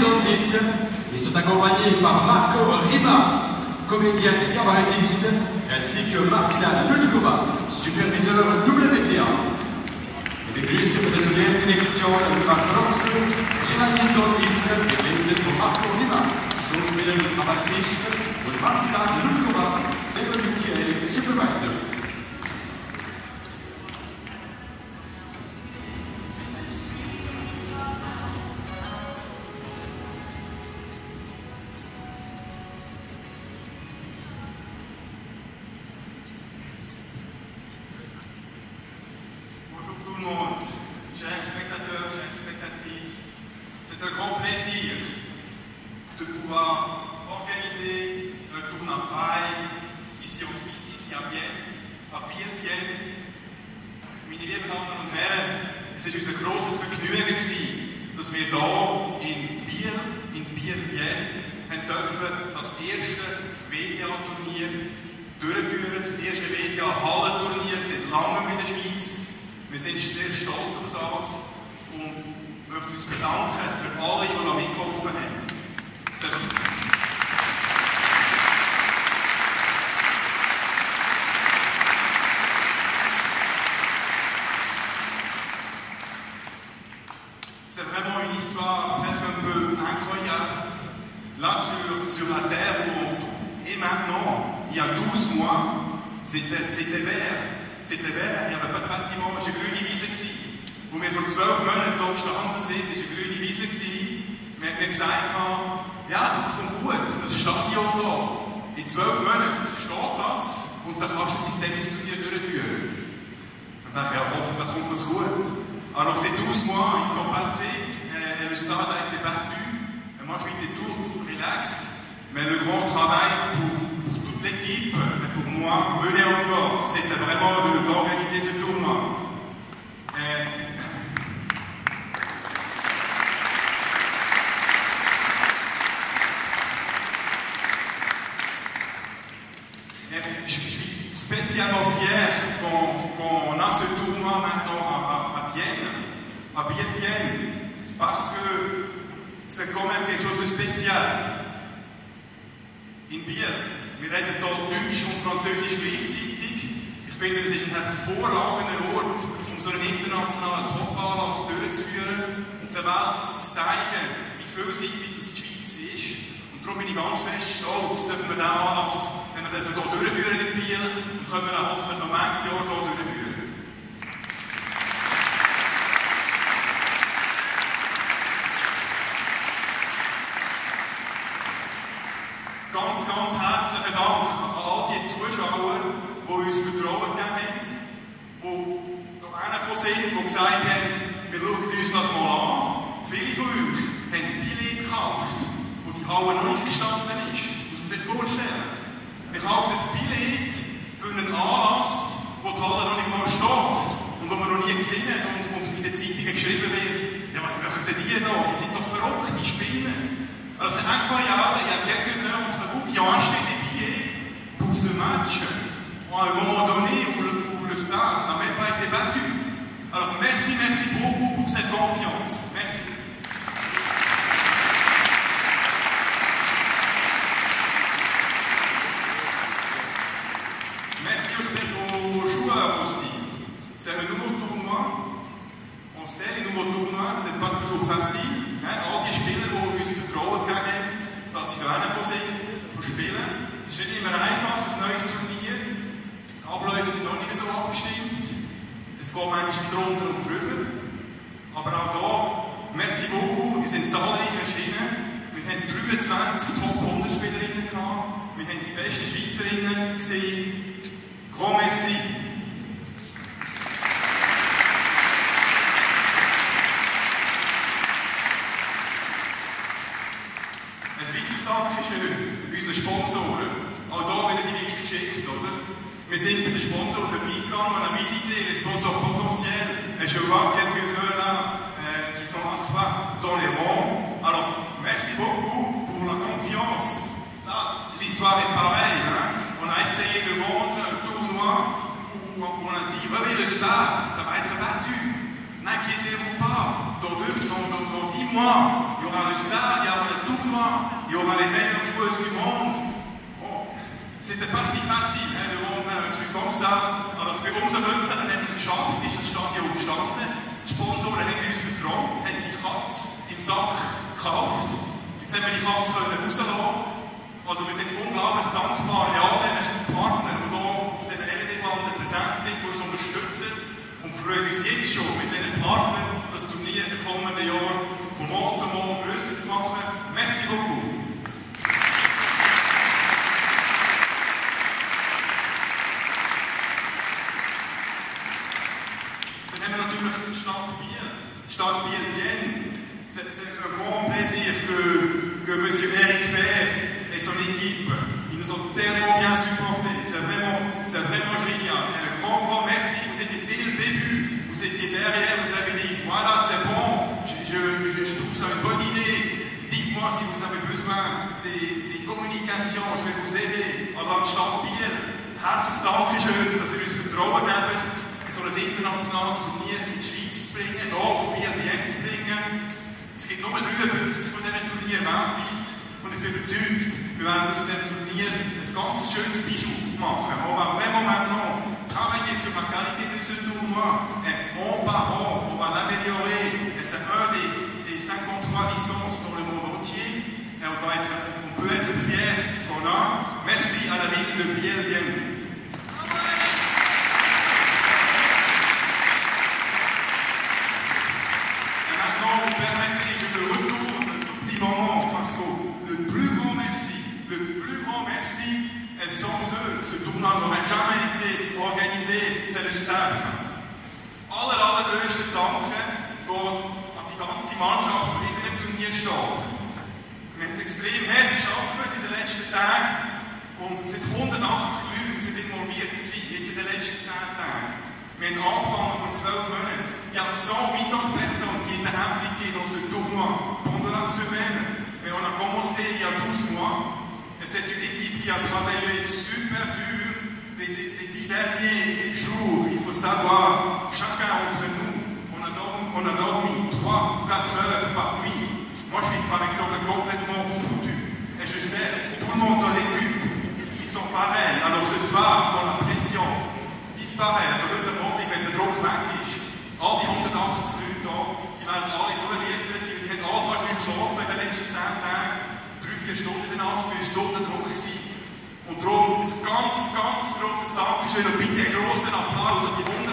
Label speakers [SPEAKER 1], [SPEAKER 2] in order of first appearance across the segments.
[SPEAKER 1] Dondit. Ils sont accompagnés par Marco Riba, comédien et cabarettiste, ainsi que Martina Lutkova, superviseur WTA. Ich begrüße für die Lehrdirektion Lukas Rox, Giovanni Dondit, gebildet von Marco Riba, Schauspieler und Kabarettist, und Martina Lutkova, WTA Supervisor.
[SPEAKER 2] Herren, es ist uns ein grosses Vergnügen dass wir hier in Biel, in Biel, Bienne, haben dürfen das erste WTA-Turnier durchführen, das erste WTA-Hallenturnier seit langem in der Schweiz. Wir sind sehr stolz auf das und möchten uns bedanken für alle, die da mitgeholfen haben. Es hat- C'est vraiment une histoire presque un peu incroyable. Là, sur, sur la Terre où on... Et maintenant, il y a 12 mois, c'était c'était vert. C'était vert, il n'y avait pas de bâtiment, es war eine grüne Wiese. gewesen. Wo wir vor zwölf Monaten hier gestanden sind, es war eine grüne Wiese. Haben mir gesagt, ja, das kommt gut, das Stadion hier. In zwölf Monaten steht das und dann kannst du dein Tennisturnier durchführen. On a fait hoffentlich kommt das gut. Alors ces 12 mois, ils sont passés, euh, le stade a été battu. Moi, je suis tours relax. Mais le grand travail pour, c'est quand même quelque chose de spécial. In Biel, wir reden hier Deutsch und Französisch gleichzeitig. Ich finde, es ist ein hervorragender Ort, um so einen internationalen Top-Anlass durchzuführen und der Welt zu zeigen, wie vielseitig das die Schweiz ist. Und darum bin ich ganz fest stolz, dass wir diesen Anlass, wenn wir hier durchführen in Biel, und können wir ihn hoffentlich noch manches Jahr hier durchführen. Machen denn die. Alors c'est incroyable, il y a quelques heures entre vous qui ont acheté des billets pour ce match, à un moment donné où le, où n'a même pas été battu. Alors merci, merci beaucoup pour cette confiance. Merci Es geht manchmal drunter und drüber. Aber auch da, merci beaucoup, wir sind zahlreich erschienen. Wir haben 23 Top-100-Spielerinnen gehabt. Wir haben die besten Schweizerinnen gesehen. Grand merci. Wir sind bei den Sponsoren vorbeigegangen, on a visité les sponsors potentiels. Et je vois quelques-uns là euh, qui sont assois dans les rangs. Alors, merci beaucoup pour la confiance. L'histoire est pareille. Hein? On a essayé de vendre un tournoi où on a dit, oui, le stade, ça va être battu. N'inquiétez-vous pas, dans, deux, dans, dans, dans dix mois, il y aura le stade, il y aura les meilleures joueuses du monde. C'était pas si facile hein, de rendre un truc comme ça. Alors für unser haben wir es geschafft, ist das Stadion gestanden. Die Sponsoren haben uns vertraut, haben die Katze im Sack gekauft. Jetzt haben wir die Katze rauslassen. Also wir sind unglaublich dankbar ja, diesen Partnern, die hier auf den LED-Wanden präsent sind, die uns unterstützen und freuen uns jetzt schon mit diesen Partnern das Turnier den kommenden Jahren von Mond zu Mond grösser zu machen. Merci beaucoup. Herzliches Dankeschön, dass ihr uns Vertrauen gebt, so ein internationales Turnier in die Schweiz zu bringen, hier auf Biel Bien zu bringen. Es gibt nur 53 von diesen Turnieren weltweit und ich bin überzeugt, wir werden aus diesem Turnier ein ganz schönes Bijou machen. On va vraiment maintenant travailler sur la qualité de ce tournoi et an par an, on va l'améliorer. Et c'est un des, des 53 licences dans le monde entier et on, va être, on peut être fiers de ce qu'on a. Merci à la ville de Biel-Bien. Et maintenant, vous permettez, je me retourne un tout petit moment parce que le plus grand merci, le plus grand merci, et sans eux, ce tournoi n'aurait jamais été organisé, c'est le staff. Das aller, allergrößte Danke geht an die ganze Mannschaft, die hinter dem Turnier steht. Wir haben extrem hart gearbeitet in den letzten Tagen und es sind 180 Leute sind involviert den letzten 10 Tagen. Wir haben angefangen vor 12 Monaten. Il y a 180 personnes qui étaient impliquées dans ce tournoi pendant la semaine. Mais on a commencé il y a 12 mois et c'est une équipe qui a travaillé super dur les, les- les dix derniers jours. Il faut savoir, chacun d'entre nous, on a dormi, on a dormi 3 ou 4 heures par nuit. Vier Stunden Nacht, wir waren so unter Druck. Gewesen. Und darum ein ganz, ganz grosses Dankeschön und bitte einen grossen Applaus an die 180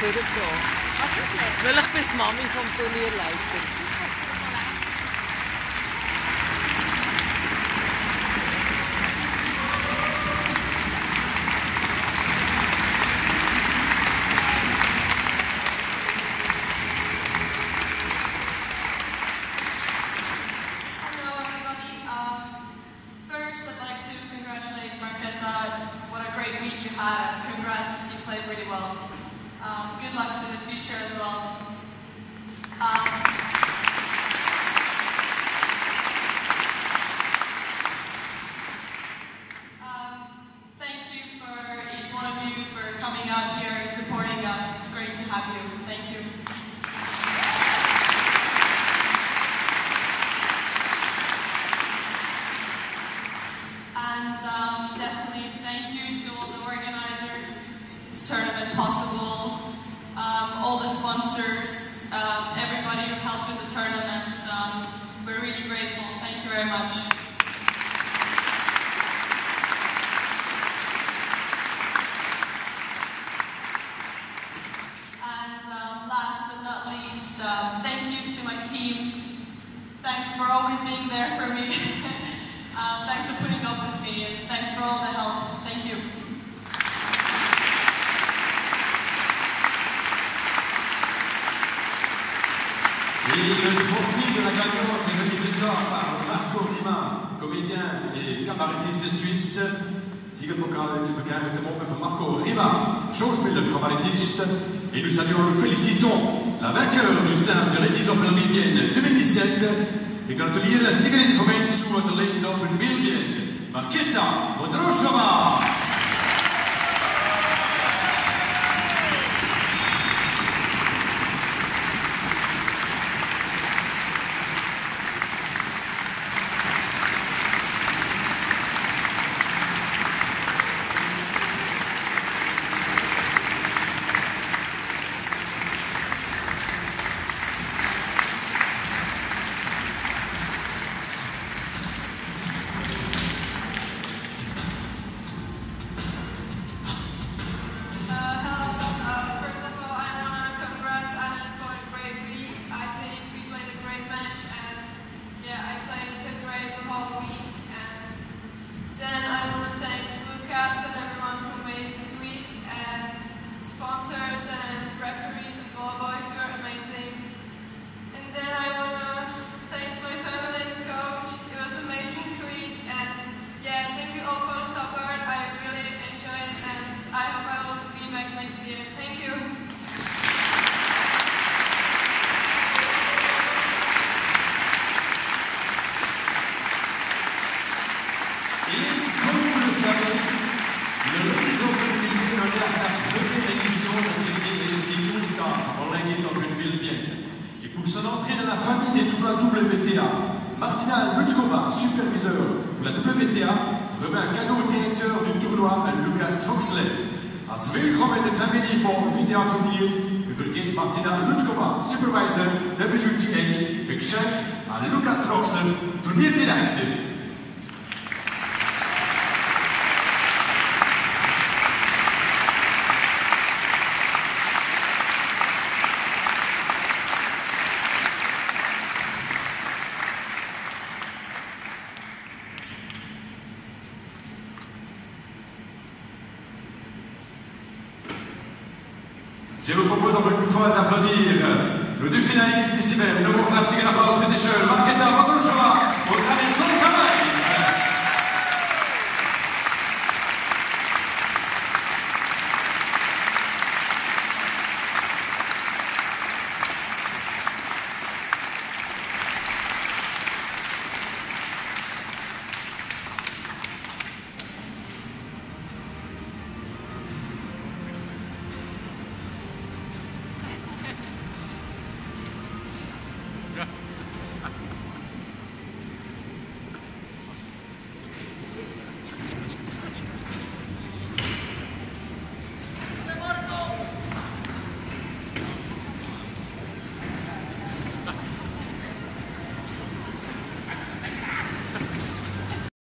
[SPEAKER 3] vorgekommen. Ach, wirklich? Weil ich bin Mami vom Turnierleiter
[SPEAKER 4] for always being there for me. Um, thanks for putting up with me, and thanks for all the help. Thank you.
[SPEAKER 1] Le trophée de la gagnante est ce Marco Rima, comédien et cabaretiste suisse. De de Marco Rima, Et nous saluons, nous félicitons la vainqueur du simple de l'édition 2017,
[SPEAKER 5] Ik gratuliere sicher Informationen zu an
[SPEAKER 1] der Ladies Open Billiard. Marketa Vodroshova! son entrée dans la famille des WTA. Martina Lutkova, superviseur de la WTA, remet un cadeau au directeur du tournoi, Lucas Troxley. Als willkommen der Familie vom WTA-Turnier übergeht Martina Lutkova, Supervisor WTA, mit Scheck an Lucas Troxler, Turnierdirektor.